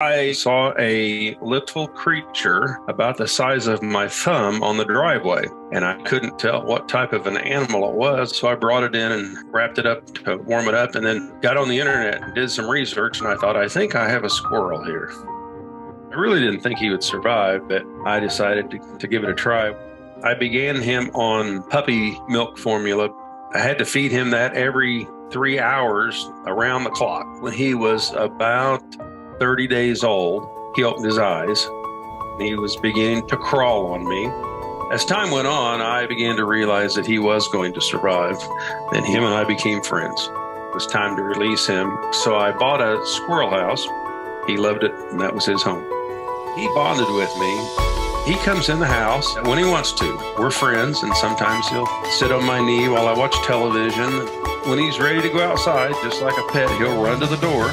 I saw a little creature about the size of my thumb on the driveway, and I couldn't tell what type of an animal it was. So I brought it in and wrapped it up to warm it up, and then got on the internet and did some research. And I thought, I think I have a squirrel here. I really didn't think he would survive, but I decided to, to give it a try. I began him on puppy milk formula. I had to feed him that every three hours around the clock. When he was about 30 days old, he opened his eyes. He was beginning to crawl on me. As time went on, I began to realize that he was going to survive, and him and I became friends. It was time to release him, so I bought a squirrel house. He loved it, and that was his home. He bonded with me. He comes in the house when he wants to. We're friends, and sometimes he'll sit on my knee while I watch television. When he's ready to go outside, just like a pet, he'll run to the door